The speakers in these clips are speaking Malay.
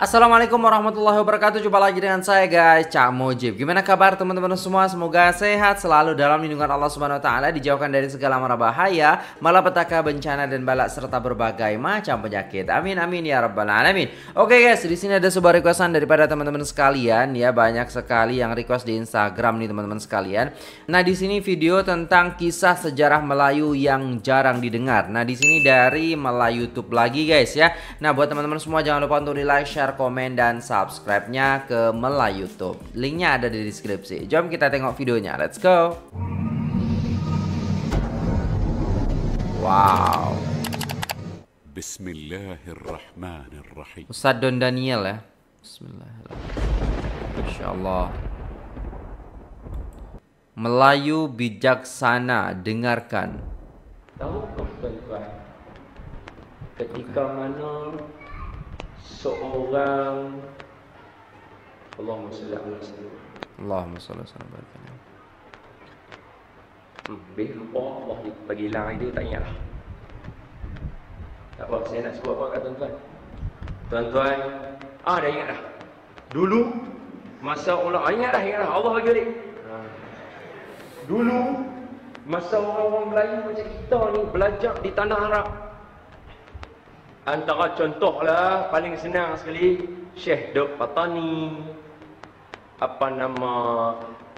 Assalamualaikum warahmatullahi wabarakatuh. Jumpa lagi dengan saya guys. Cak Mujib. Gimana kabar teman-teman semua? Semoga sehat selalu dalam lindungan Allah Subhanahu Wa Taala Dijauhkan dari segala mara bahaya Malapetaka bencana dan balak Serta berbagai macam penyakit. Amin amin ya rabbal alamin. Oke guys di sini ada sebuah requestan daripada teman-teman sekalian. Ya banyak sekali yang request di Instagram nih teman-teman sekalian. Nah di sini video tentang kisah sejarah Melayu yang jarang didengar. Nah di sini dari Melayu YouTube lagi guys ya. Nah buat teman-teman semua jangan lupa untuk di like, share share, komen, dan subscribe-nya ke Melayu YouTube. Linknya ada di deskripsi. Jom kita tengok videonya. Let's go. Wow. Bismillahirrahmanirrahim. Ustaz Don Daniel ya. Bismillahirrahmanirrahim. Insya Allah. Melayu bijaksana, dengarkan. Tahukah tuan-tuan Ketika mana seorang. Allahumma salli ala sallam Allahumma salli alaihi wasallam. Hmm, bih lupa Allah bagi hilang idea tak ingat lah. Tak apa, saya nak sebut apa kat tuan-tuan? Tuan-tuan Ah dah ingat dah. Dulu Masa orang ah, Ingat dah, ingat dah. Allah bagi balik. Ha. Dulu Masa orang-orang Melayu macam kita ni Belajar di tanah Arab Antara contohlah paling senang sekali Syekh Dok Patani apa nama?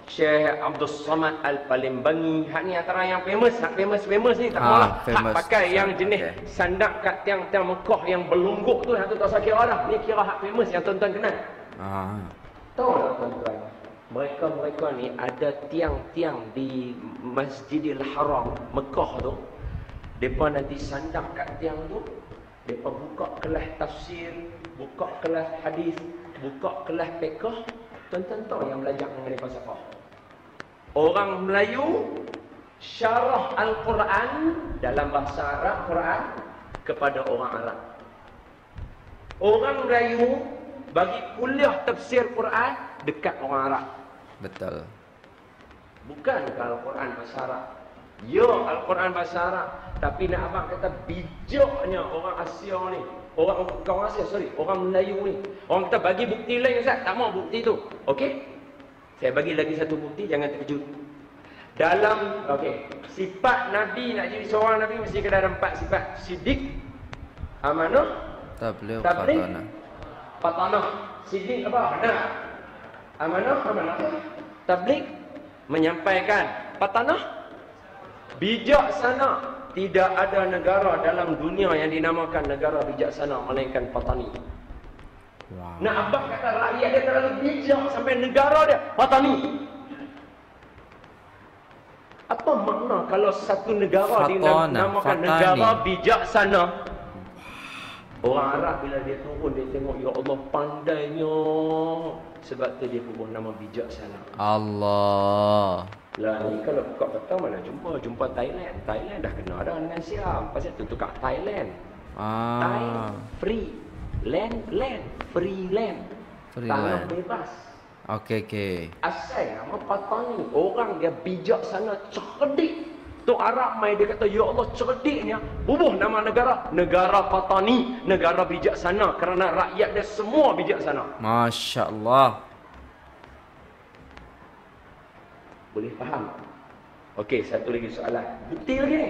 Syekh Abdul Samad Al-Palimbangi Hak ni antara yang famous Hak famous-famous ni tak Ah, maulah famous. Hak pakai yang jenis Okay. sandak kat tiang-tiang Mekah yang berlungguk tu Hak tu tak usah kira dah Ni kira hak famous yang tuan-tuan kenal. Ah. Tahu tak tuan-tuan? Mereka-mereka ni ada tiang-tiang di Masjidil Haram Mekah tu. Mereka nanti sandak kat tiang tu Mereka buka kelas tafsir Buka kelas hadis Buka kelas fiqh Tuan-tuan tahu yang belajar dengan mereka siapa Orang Melayu Syarah Al-Quran Dalam bahasa Arab Quran Kepada orang Arab Orang Melayu bagi kuliah tafsir Quran dekat orang Arab. Betul. Bukan ke Al-Quran bahasa Arab. Ya Al-Quran bahasa Arab. Tapi nak abang kata bijaknya orang Asia ni. Orang bukan orang Asia, sorry. Orang Melayu ni. Orang kita bagi bukti lain Ustaz. Tak mau bukti tu. Okey? Saya bagi lagi satu bukti, jangan terkejut. Dalam, okey. Sifat Nabi, nak jadi seorang Nabi mesti kena ada empat sifat. Sidik, amanah, Tabligh Tabligh. fatana. Patanah Sidik apa? Benar Amanah Amanah Tablik Menyampaikan Patanah Bijaksana Tidak ada negara dalam dunia yang dinamakan negara bijaksana Melainkan Patani Wow. Nak abang kata rakyat dia terlalu bijak Sampai negara dia Patani apa makna kalau satu negara Fatana, dinamakan Fatani. negara bijaksana Orang Arab bila dia turun dia tengok ya Allah pandainya sebab tu dia bubuh nama bijaksana. Allah. Lah ni kalau buka peta mana jumpa jumpa Thailand. Thailand dah kena dah dengan Siam. Pasal tu tukar Thailand. Thai Ah. free land land free land. Free Tanah land. bebas. Okey okey. Asal nama Patani orang dia bijaksana cerdik. Tu Arab mai dia kata ya Allah cerdiknya bubuh nama negara negara Patani negara bijaksana kerana rakyat dia semua bijaksana. Masya Allah. Boleh faham? Okey, satu lagi soalan. Bukti lagi ni.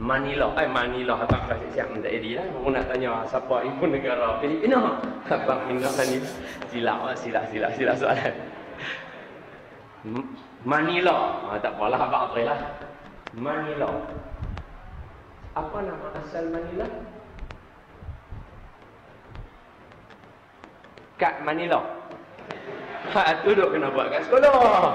Manila, eh Manila abang kasih siap tak jadi lah. Aku nak tanya siapa ibu negara Filipina. Abang ingat ni. Silap lah, silap, silap, silap soalan. Manila. Ah, tak apalah, abang apa lah. Manila. Apa nama asal Manila? Kat Manila. Ha, tu duk kena buat kat sekolah.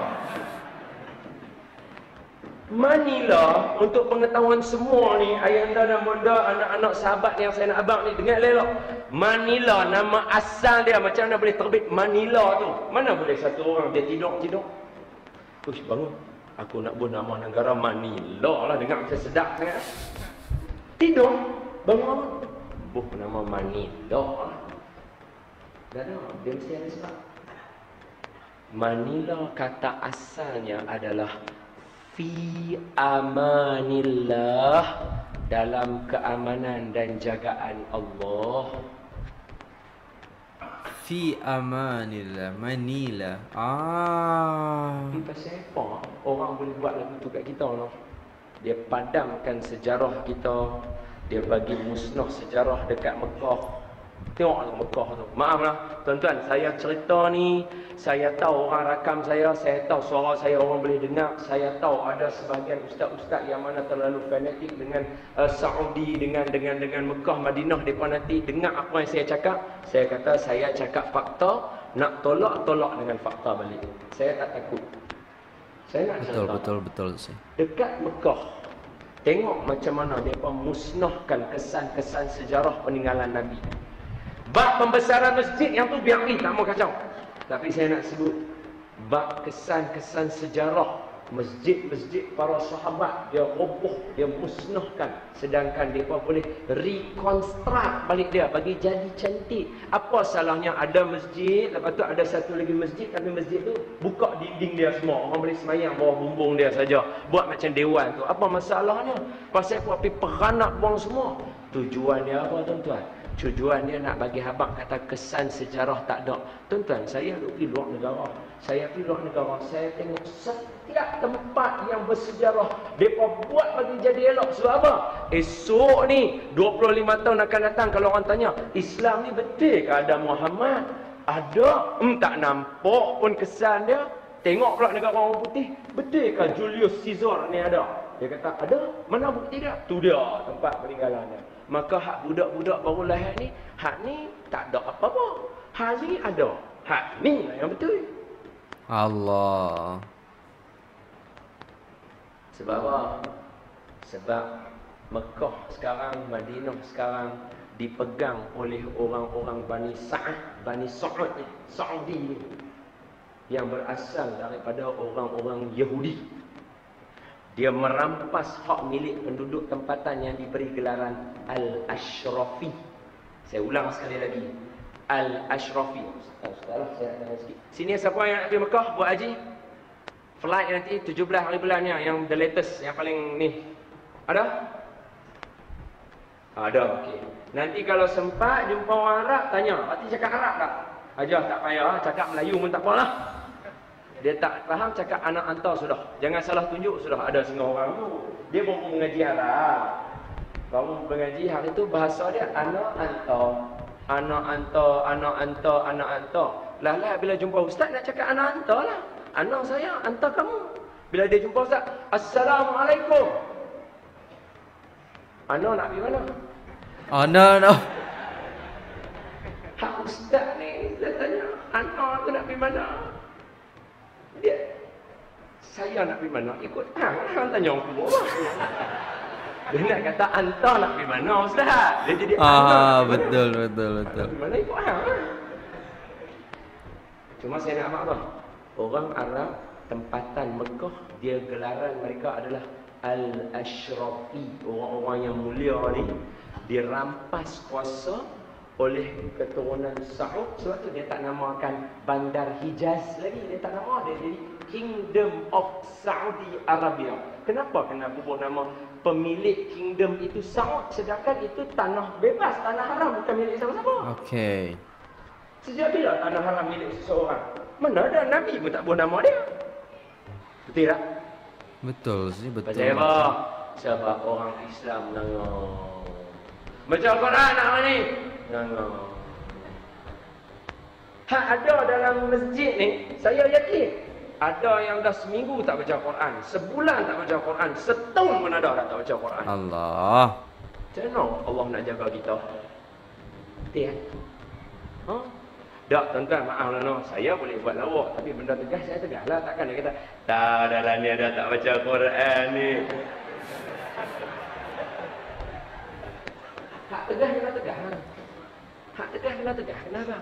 Manila untuk pengetahuan semua ni ayahanda dan bunda anak-anak sahabat yang saya nak abang ni dengar elok. Manila nama asal dia macam mana boleh terbit Manila tu? Mana boleh satu orang dia tidur-tidur. Uish bangun. Aku nak buat nama negara Manila lah dengar macam sedap sangat. Tidur, bangun. Buh nama Manila. Dah dah, dia mesti ada sebab. Manila kata asalnya adalah fi amanillah dalam keamanan dan jagaan Allah Fi amanillah. Manila. Ah. Ini pasal apa orang boleh buat lagu tu kat kita no? Dia padamkan sejarah kita Dia bagi musnah sejarah dekat Mekah Tengoklah Mekah tu. Maaf lah Tuan-tuan saya cerita ni Saya tahu orang rakam saya Saya tahu suara saya orang boleh dengar. Saya tahu ada sebahagian ustaz-ustaz Yang mana terlalu fanatik dengan uh, Saudi Dengan dengan dengan Mekah Madinah Mereka nanti dengar apa yang saya cakap. Saya kata saya cakap fakta Nak tolak, tolak dengan fakta balik. Saya tak takut. Saya nak Betul, cerita. Betul, betul sih. Dekat Mekah Tengok macam mana mereka musnahkan kesan-kesan sejarah peninggalan Nabi Bab pembesaran masjid yang tu biar ni tak mau kacau. Tapi saya nak sebut bab kesan-kesan sejarah masjid-masjid para sahabat dia roboh, dia musnahkan sedangkan dia boleh reconstruct balik dia bagi jadi cantik. Apa salahnya ada masjid, lepas tu ada satu lagi masjid tapi masjid tu buka dinding dia semua. Orang boleh semayang bawah bumbung dia saja. Buat macam dewan tu. Apa masalahnya? Pasal apa pergi peranak buang semua. Tujuan dia apa tuan-tuan? Tujuan dia nak bagi habang kata kesan sejarah tak ada. Tuan-tuan, saya pergi luar negara. Saya pergi luar negara, saya tengok setiap tempat yang bersejarah. Mereka buat bagi jadi elok. Sebab apa? Esok ni, 25 tahun akan datang kalau orang tanya, Islam ni betul ke ada Muhammad? Ada. Hmm, tak nampak pun kesan dia. Tengok pula negara orang putih. Betul ke Julius Caesar ni ada? Dia kata, ada. Mana bukti dia? Tu dia tempat peninggalan dia. Maka hak budak-budak baru lahir ni, hak ni tak ada apa-apa. Hak ni ada. Hak ni lah yang betul. Allah. Sebab apa? Sebab Mekah sekarang, Madinah sekarang dipegang oleh orang-orang Bani Sa'ad, Bani Sa'ud ni, Saudi ni. Yang berasal daripada orang-orang Yahudi. Dia merampas hak milik penduduk tempatan yang diberi gelaran Al-Ashrafi. Saya ulang sekali lagi. Al-Ashrafi. Oh. Sini siapa yang nak pergi Mekah buat haji? Flight nanti 17 hari bulannya yang the latest, yang paling ni. Ada? Ada, okey. Nanti kalau sempat jumpa orang Arab, tanya. Berarti cakap Arab tak? Ajar tak payah, cakap Melayu pun tak apalah. Dia tak faham cakap anak hantar sudah. Jangan salah tunjuk sudah ada setengah orang tu. Dia baru mengaji Arab. Baru mengaji hari tu bahasa dia anak hantar. Anak hantar, anak hantar, anak hantar. Lah lah bila jumpa ustaz nak cakap anak hantar lah. Anak saya hantar kamu. Bila dia jumpa ustaz, Assalamualaikum. Anak nak pergi mana? Oh no no. Hak ustaz ni dia tanya, anak aku nak pergi mana? Dia saya nak pergi mana? Ikut hang. Hang tanya aku? Dia nak kata anta nak pergi mana ustaz? Dia jadi Ah betul betul betul. pergi mana ikut hang. Cuma saya nak apa apa? Orang Arab tempatan Mekah dia gelaran mereka adalah Al-Ashrafi. Orang-orang yang mulia ni dirampas kuasa oleh keturunan Saud sebab tu dia tak namakan Bandar Hijaz lagi dia tak nama dia jadi Kingdom of Saudi Arabia kenapa kena bubuh nama pemilik kingdom itu Saud sedangkan itu tanah bebas tanah haram bukan milik siapa-siapa Okey. sejak bila tanah haram milik seseorang mana ada Nabi pun tak buah nama dia betul tak? Betul sih betul. Pasal apa? Sebab orang Islam nangong. Baca Al-Quran nak ni? Nangong. Hak ada dalam masjid ni, saya yakin. Ada yang dah seminggu tak baca Quran, sebulan tak baca Quran, setahun pun ada dah tak baca Quran. Allah. Macam mana Allah nak jaga kita? Betul kan? Ha? Tak, tuan-tuan, maaf lah no. Saya boleh buat lawak, tapi benda tegas saya tegas lah. Takkan dia kata, tak, dalam ni ada tak baca Quran ni. Hak tegas kena tegas. lah. Hak tegas kena tegas. Kenapa?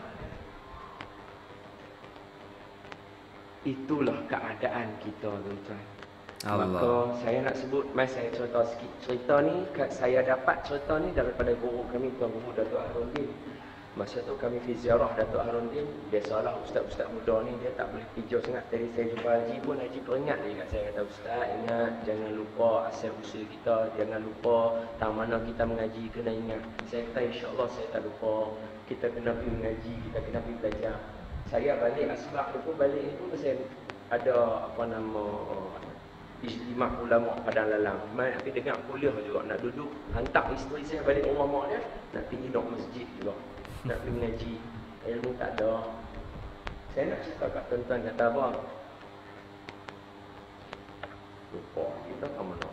Itulah keadaan kita, tuan-tuan. Allah. Maka saya nak sebut, mai saya cerita sikit. Cerita ni, kat- saya dapat cerita ni daripada guru kami, Tuan Guru Datuk Arundin. Masa tu kami pergi ziarah Datuk Harundin Biasalah ustaz-ustaz muda ni Dia tak boleh pijau sangat Tadi saya jumpa Haji pun Haji peringat dia kat saya Kata ustaz ingat Jangan lupa asal usul kita Jangan lupa Tang mana kita mengaji Kena ingat Saya kata insyaAllah saya tak lupa Kita kena pergi mengaji Kita kena pergi belajar Saya balik asbab tu pun Balik ni pun saya Ada apa nama Islimah ulama padang lalang. Mai nak pergi dengar kuliah juga Nak duduk Hantar isteri saya balik rumah mak dia Nak pergi nak masjid juga. Nak pergi mengaji. Ilmu tak ada. Saya nak cakap kat tuan-tuan kata apa lupa kita tak mana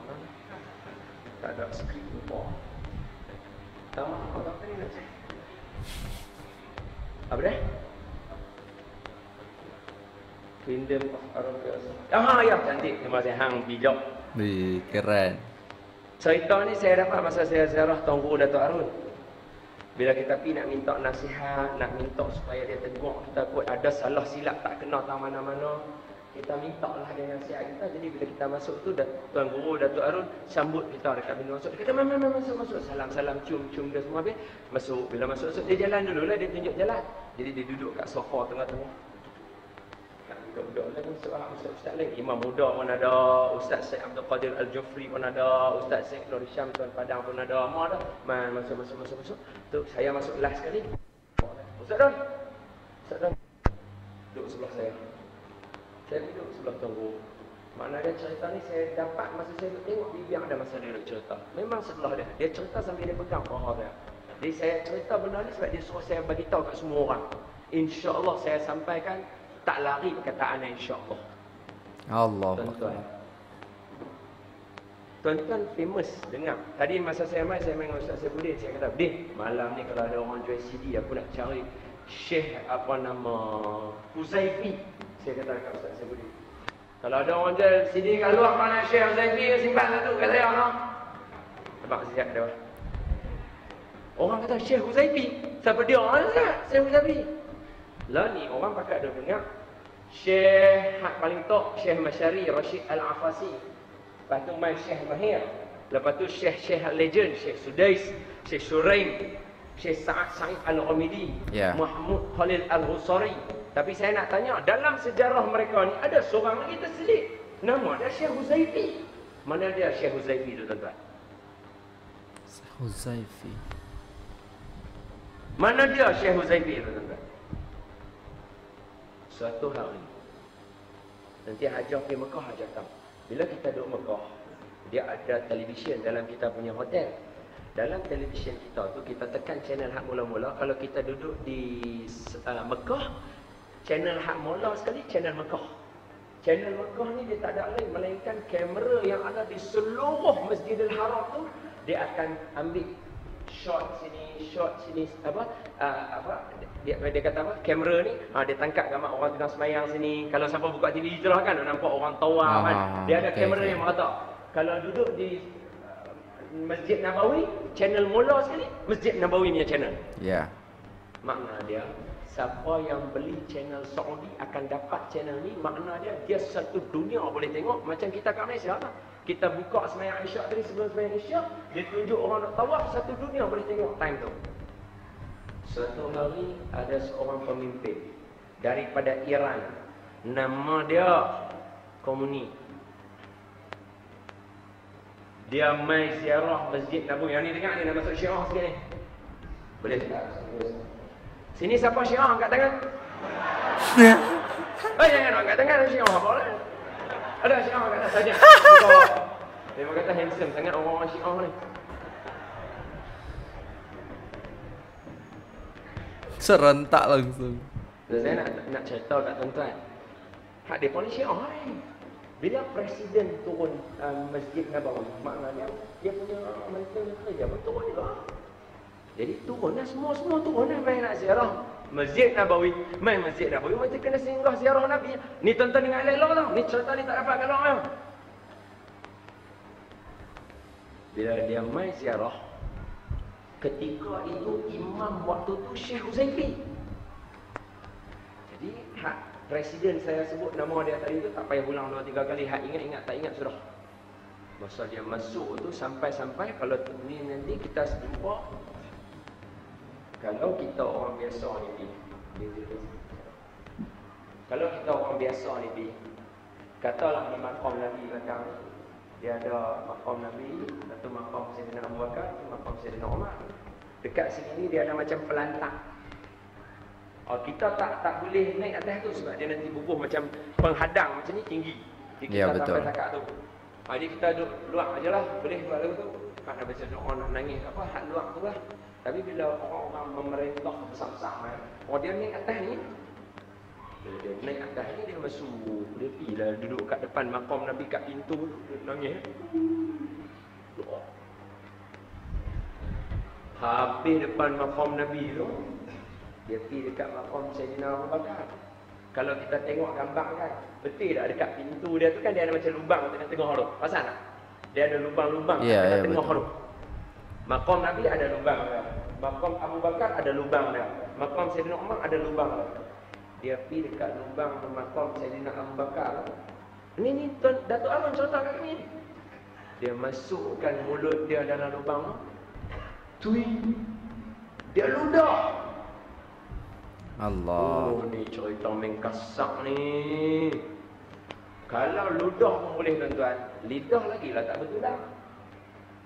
tak ada skrip lupa. Tak mahu apa ni nak cakap. Apa dia Kingdom of Arabia Ah ya cantik Terima kasih Hang bijak Wih, keren. Cerita ni saya dapat masa saya ziarah Tuan Guru Datuk Arun bila kita pergi nak minta nasihat, nak minta supaya dia tegur kita kot ada salah silap tak kena tahu mana-mana, kita minta lah dia nasihat kita. Jadi bila kita masuk tu, Tuan Guru, Datuk Arun sambut kita dekat pintu masuk. Dia kata, mana mana masuk, masuk. Salam-salam, cium-cium dia semua habis. Masuk. Bila masuk, masuk, dia jalan dulu lah, dia tunjuk jalan. Jadi dia duduk kat sofa tengah-tengah budak-budak kan seorang ustaz-ustaz lain. Imam muda pun ada. Ustaz Syed Abdul Qadir Al-Jufri pun ada. Ustaz Syed Nur Syam Tuan Padang pun ada. Semua ada. Man, masuk masuk masuk masuk. Tu saya masuk last sekali. Ustaz Don. Ustaz Don. Duduk sebelah saya. Saya duduk sebelah tunggu. Mana dia cerita ni saya dapat masa saya tengok bibi ada masa dia cerita. Memang sebelah dia. Dia cerita sambil dia pegang paha dia. Jadi saya cerita benda ni sebab dia suruh saya bagi tahu kat semua orang. InsyaAllah saya sampaikan tak lari perkataan insya-Allah. Allah. Tuan-tuan. Tuan-tuan famous dengar. Tadi masa saya main saya main dengan Ustaz Saifudin saya kata, "Din, malam ni kalau ada orang jual CD aku nak cari Syekh apa nama Huzaifi." Saya kata dekat Ustaz Saifudin. Kalau ada orang jual CD kat luar mana Syekh Huzaifi simpan satu kat saya no. Sebab siap dia. Orang kata Syekh Huzaifi. Siapa dia? Orang Syekh Huzaifi. Lah ni orang pakai ada dengar Syekh hak paling top Syekh Masyari Rashid Al-Afasi. Lepas tu main Syekh Mahir Lepas tu Syekh Syekh Legend Syekh Sudais Syekh Suraim Syekh Sa'ad Sa'id Al-Ghamidi yeah. Muhammad Khalil Al-Husari. Tapi saya nak tanya Dalam sejarah mereka ni Ada seorang lagi terselit. Nama dia Syekh Huzaifi. Mana dia Syekh Huzaifi tu tuan-tuan? Huzaifi. Mana dia Syekh Huzaifi tu tuan-tuan suatu hari nanti hajah pergi Mekah hajah datang bila kita duduk Mekah dia ada televisyen dalam kita punya hotel. Dalam televisyen kita tu kita tekan channel hak mula-mula. Kalau kita duduk di uh, Mekah channel hak mula sekali channel Mekah. Channel Mekah ni dia tak ada lain melainkan kamera yang ada di seluruh Masjidil Haram tu dia akan ambil shot sini shot sini apa uh, apa dia, dia kata apa? Kamera ni uh, dia tangkap gambar orang tengah semayang sini. Kalau siapa buka TV itulah kan nampak orang tawaf ah, kan. dia ada okay, kamera okay. yang merata kalau duduk di uh, Masjid Nabawi channel mula sekali Masjid Nabawi punya channel. Ya. Yeah. makna dia siapa yang beli channel Saudi akan dapat channel ni. Makna dia dia satu dunia boleh tengok. Macam kita kat Malaysia lah. Kita buka semayang Isyak tadi sebelum semayang Isyak dia tunjuk orang nak tawaf satu dunia boleh tengok time tu suatu hari ada seorang pemimpin daripada Iran nama dia Komuni dia mai ziarah masjid Nabi yang ni tengok ni nak masuk syiah sikit ni boleh sini siapa syiah angkat tangan Oh jangan angkat tangan syiah apa lah ada syiah kat atas saja. Dia kata handsome sangat orang-orang syiah ni. Serentak langsung. Saya nak nak cerita kat tuan-tuan. Hak dia pun syiah ni. Bila presiden turun um, masjid Nabawi, maknanya dia punya menteri kerja pun turun juga. Jadi turunlah semua-semua turunlah main nak ziarah. Masjid Nabawi. Main Masjid Nabawi. Mesti kena singgah ziarah Nabi. Ni tuan-tuan dengan elok tau. Ni cerita ni tak dapat kalau. Bila dia main ziarah. Ketika itu imam waktu tu Syekh Huzaifi. Jadi hak presiden saya sebut nama dia tadi tu tak payah ulang dua tiga kali. Hak ingat-ingat tak ingat sudah. Masa dia masuk tu sampai-sampai kalau ni nanti kita jumpa Kalau kita orang biasa ni Bi Kalau kita orang biasa ni Bi Katalah ni makam Nabi belakang ni Dia ada makam Nabi Satu makam Sayyidina Abu Bakar Satu makam Sayyidina Umar Dekat sini dia ada macam pelantak Oh, kita tak tak boleh naik atas tu sebab dia nanti bubuh macam penghadang macam ni tinggi. Jadi Ya, kita betul. sampai takat tu. Ha, jadi kita duduk luar aje lah. Boleh buat lagu tu. Kan ada baca doa nak nangis apa hak luar tu lah. Tapi bila orang-orang memerintah besar-besar kan. Oh dia naik atas ni. Bila dia naik atas ni dia masuk. Dia pergi lah duduk kat depan makam Nabi kat pintu. Dia nangis. Doa. Habis depan makam Nabi tu, dia pergi dekat makam Sayyidina Abu Bakar. Kalau kita tengok gambar kan, betul tak dekat pintu dia tu kan dia ada macam lubang tengah-tengah tu. Pasal tak? Dia ada lubang-lubang kat ya, tengah betul. tu. Makam Nabi ada lubang dia. Makam Abu Bakar ada lubang dia. Makam Sayyidina Umar ada lubang dia. Dia pergi dekat lubang makam Sayyidina Abu Bakar. Ini ni Tuan Datuk Arun cerita kat kami ni. Dia masukkan mulut dia dalam lubang tu. Tui. Dia ludah. Allah. Oh, ni cerita main kasak ni. Kalau ludah pun boleh tuan-tuan. Lidah lagi lah tak betul dah.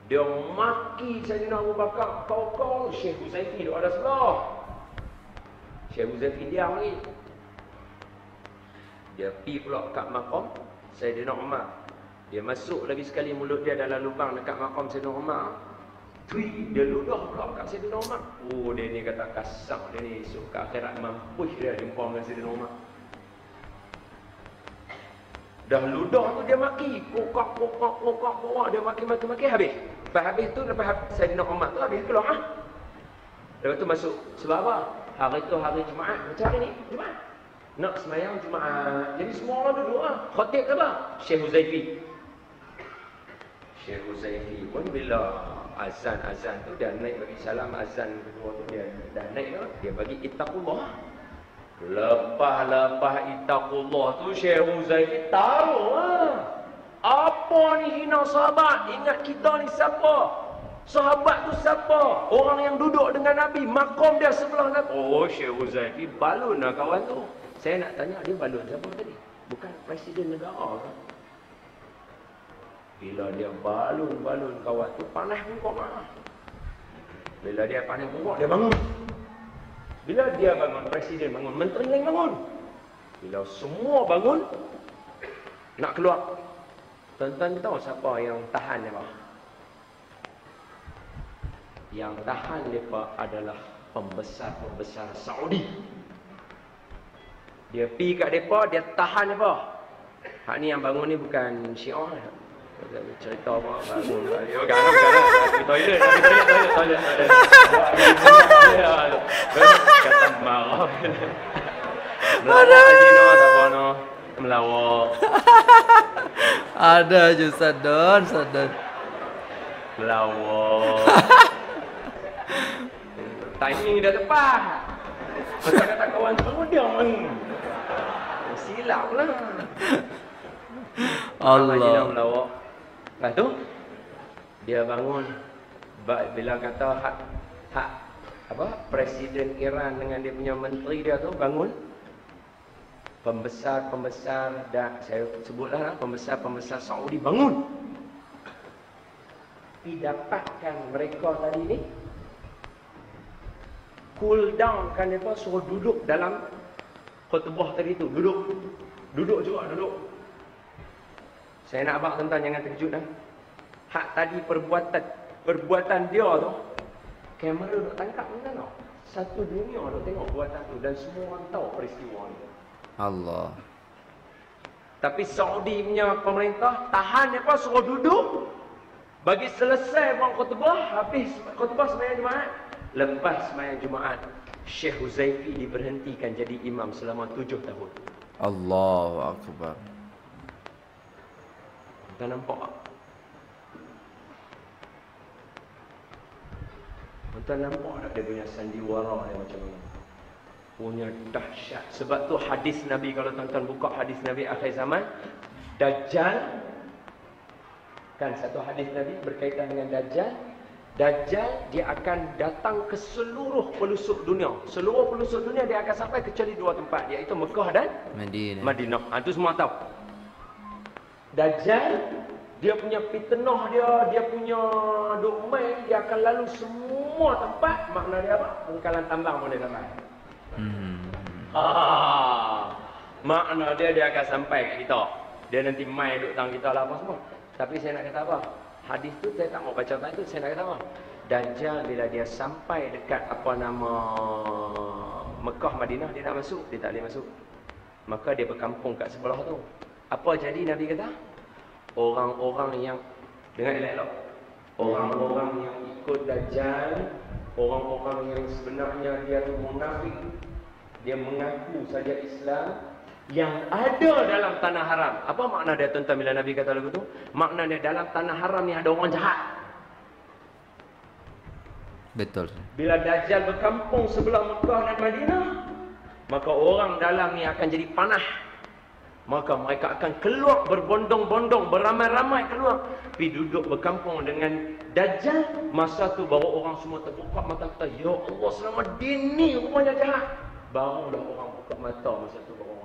Dia maki Sayyidina Abu Bakar. Kau-kau Syekh Huzaifi duduk ada sebelah. Syekh Huzaifi diam lagi. Dia pergi pula kat makam Sayyidina Umar. Dia masuk lagi sekali mulut dia dalam lubang dekat makam Sayyidina Umar. Tui, dia ludah pula kat Sayyidina Umar. Oh, dia ni kata kasar dia ni. Esok ke akhirat mampus dia jumpa dengan Sayyidina Umar. Dah ludah tu dia maki. Kokak, kokak, kokak, kokak. Dia maki, maki, maki. Habis. Lepas habis tu, lepas habis Sayyidina Umar tu habis keluar. Ha? Lepas tu masuk. Sebab apa? Hari tu hari Jumaat. Macam hari ni. Jumaat. Nak semayang Jumaat. Jadi semua orang duduk lah. Khatib ke apa? Syekh Huzaifi. Syekh Huzaifi pun bila azan-azan tu dia naik bagi salam azan kedua tu dia dah naik tu dia bagi ittaqullah. Lepas-lepas ittaqullah tu Syekh Huzaifi tahu lah. Apa ni hina sahabat? Ingat kita ni siapa? Sahabat tu siapa? Orang yang duduk dengan Nabi. Makom dia sebelah Nabi. Oh, Syekh Huzaifi balun lah kawan tu. Saya nak tanya dia balun siapa tadi? Bukan Presiden negara kan? Bila dia balun-balun kawan tu panas pun marah. Bila dia panas pun dia bangun. Bila dia bangun, presiden bangun, menteri lain bangun. Bila semua bangun, nak keluar. Tuan-tuan tahu siapa yang tahan dia Yang tahan mereka adalah pembesar-pembesar Saudi. Dia pergi kat mereka, dia tahan mereka. Hak ni yang bangun ni bukan syiah. Cerita apa bangun. Garam garam. Pergi toilet, pergi toilet, toilet, toilet. Kata marah. Melawak no, tak no. Melawak. Ada je sadon, sadon. Melawak. Timing dah tepat. Masa kata kawan tu dia bangun. Silap lah. Allah Allah. melawak. Lepas tu dia bangun Ba- bila kata hak hak apa presiden Iran dengan dia punya menteri dia tu bangun pembesar-pembesar dah saya sebutlah lah, pembesar-pembesar Saudi bangun didapatkan mereka tadi ni cool down kan mereka suruh duduk dalam khutbah tadi tu duduk duduk juga duduk saya nak abang tuan-tuan jangan terkejut dah. Hak tadi perbuatan perbuatan dia tu kamera duk tangkap tuan tengok. Satu dunia duk tengok buatan tu dan semua orang tahu peristiwa ni. Allah. Tapi Saudi punya pemerintah tahan mereka suruh duduk bagi selesai buang khutbah habis khutbah sembahyang Jumaat lepas sembahyang Jumaat Syekh Huzaifi diberhentikan jadi imam selama tujuh tahun. Allahu akbar. Tuan nampak? Tuan nampak tak dia punya sandiwara dia macam mana? Punya dahsyat. Sebab tu hadis Nabi kalau tuan-tuan buka hadis Nabi akhir zaman. Dajjal. Kan satu hadis Nabi berkaitan dengan Dajjal. Dajjal dia akan datang ke seluruh pelosok dunia. Seluruh pelosok dunia dia akan sampai kecuali dua tempat iaitu Mekah dan Madinah. Madinah. Ha, itu semua tahu. Dajjal dia punya fitnah dia, dia punya duk main, dia akan lalu semua tempat. Makna dia apa? Pengkalan tambang boleh sampai. Hmm. Ha. Makna dia dia akan sampai kat kita. Dia nanti main duk tang kita lah apa semua. Tapi saya nak kata apa? Hadis tu saya tak mau baca tadi tu saya nak kata apa? Dajjal bila dia sampai dekat apa nama Mekah Madinah dia nak masuk, dia tak boleh masuk. Maka dia berkampung kat sebelah tu. Apa jadi Nabi kata? Orang-orang yang dengar elok-elok. Orang-orang yang ikut Dajjal, orang-orang yang sebenarnya dia tu munafik, dia mengaku saja Islam yang ada dalam tanah haram. Apa makna dia tuan-tuan bila Nabi kata lagu tu? Makna dia dalam tanah haram ni ada orang jahat. Betul. Bila Dajjal berkampung sebelah Mekah dan Madinah, maka orang dalam ni akan jadi panah. Maka mereka akan keluar berbondong-bondong, beramai-ramai keluar. Pergi duduk berkampung dengan Dajjal. Masa tu baru orang semua terbuka mata kata, Ya Allah selama dini rupanya jahat. Barulah orang buka mata masa tu baru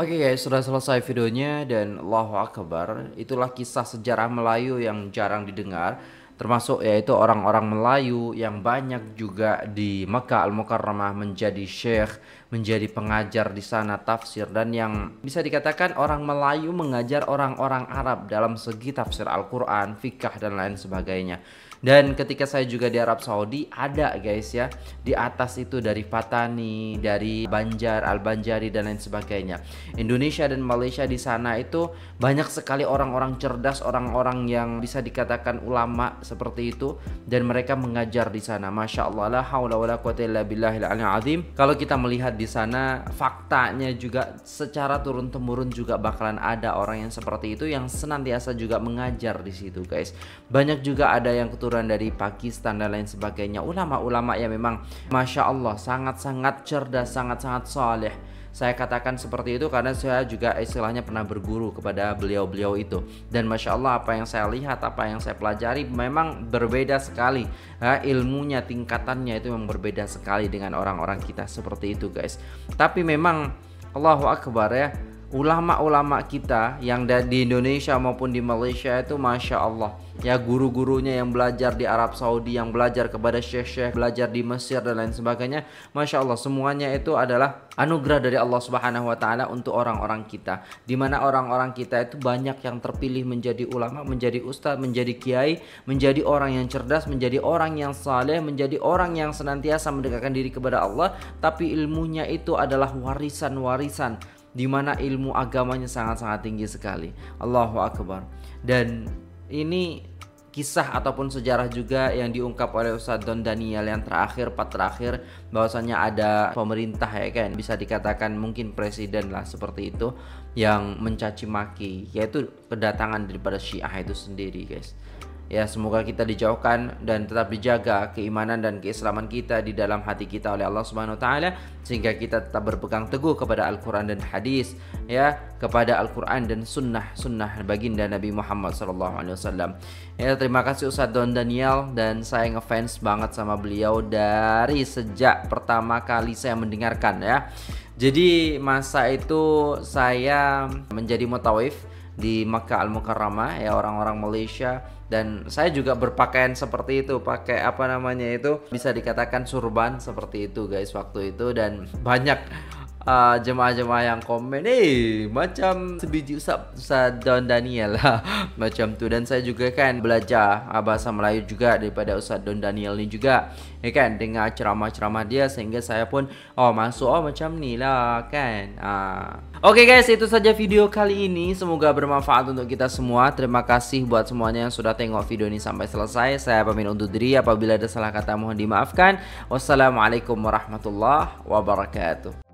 Oke guys, sudah selesai videonya dan Allahu Akbar. Itulah kisah sejarah Melayu yang jarang didengar. Termasuk yaitu orang-orang Melayu yang banyak juga di Mekah Al-Mukarramah menjadi syekh, menjadi pengajar di sana tafsir dan yang bisa dikatakan orang Melayu mengajar orang-orang Arab dalam segi tafsir Al-Qur'an, fikah dan lain sebagainya. Dan ketika saya juga di Arab Saudi ada guys ya di atas itu dari Patani, dari Banjar, Al Banjari dan lain sebagainya. Indonesia dan Malaysia di sana itu banyak sekali orang-orang cerdas, orang-orang yang bisa dikatakan ulama seperti itu dan mereka mengajar di sana. Masya Allah la haula wala quwata illa billahil azim. Kalau kita melihat di sana faktanya juga secara turun temurun juga bakalan ada orang yang seperti itu yang senantiasa juga mengajar di situ guys. Banyak juga ada yang keturunan dari Pakistan dan lain sebagainya. Ulama-ulama yang memang masya Allah sangat-sangat cerdas, sangat-sangat soleh. Saya katakan seperti itu karena saya juga istilahnya pernah berguru kepada beliau-beliau itu dan masya Allah apa yang saya lihat, apa yang saya pelajari memang berbeda sekali. Ha, ilmunya, tingkatannya itu memang berbeda sekali dengan orang-orang kita seperti itu guys. Tapi memang Allahu Akbar ya ulama-ulama kita yang di Indonesia maupun di Malaysia itu masya Allah. Ya guru-gurunya yang belajar di Arab Saudi yang belajar kepada syekh-syekh belajar di Mesir dan lain sebagainya. Masya Allah semuanya itu adalah anugerah dari Allah Subhanahu Wa Taala untuk orang-orang kita. Di mana orang-orang kita itu banyak yang terpilih menjadi ulama menjadi ustadz menjadi kiai menjadi orang yang cerdas menjadi orang yang saleh menjadi orang yang senantiasa mendekatkan diri kepada Allah. Tapi ilmunya itu adalah warisan-warisan di mana ilmu agamanya sangat-sangat tinggi sekali. Allahu akbar. Dan ini kisah ataupun sejarah juga yang diungkap oleh Ustadz Don Daniel yang terakhir part terakhir bahwasanya ada pemerintah ya kan bisa dikatakan mungkin presiden lah seperti itu yang mencaci maki yaitu kedatangan daripada Syiah itu sendiri guys Ya semoga kita dijauhkan dan tetap dijaga keimanan dan keislaman kita di dalam hati kita oleh Allah Subhanahu wa taala sehingga kita tetap berpegang teguh kepada Al-Qur'an dan hadis ya kepada Al-Qur'an dan sunnah sunnah baginda Nabi Muhammad sallallahu alaihi wasallam. Ya terima kasih Ustaz Don Daniel dan saya ngefans banget sama beliau dari sejak pertama kali saya mendengarkan ya. Jadi masa itu saya menjadi mutawif di Makkah Al-Mukarramah ya orang-orang Malaysia dan saya juga berpakaian seperti itu pakai apa namanya itu bisa dikatakan surban seperti itu guys waktu itu. Dan banyak uh, jemaah-jemaah yang komen eh macam sebiji Ustaz, Ustaz Don Daniel lah macam tu dan saya juga kan belajar uh, bahasa Melayu juga daripada Ustaz Don Daniel ni juga ya kan dengar ceramah-ceramah dia sehingga saya pun oh masuk oh macam ni lah kan uh. Oke okay guys, itu saja video kali ini. Semoga bermanfaat untuk kita semua. Terima kasih buat semuanya yang sudah tengok video ini sampai selesai. Saya pamit undur diri. Apabila ada salah kata mohon dimaafkan. Wassalamualaikum warahmatullahi wabarakatuh.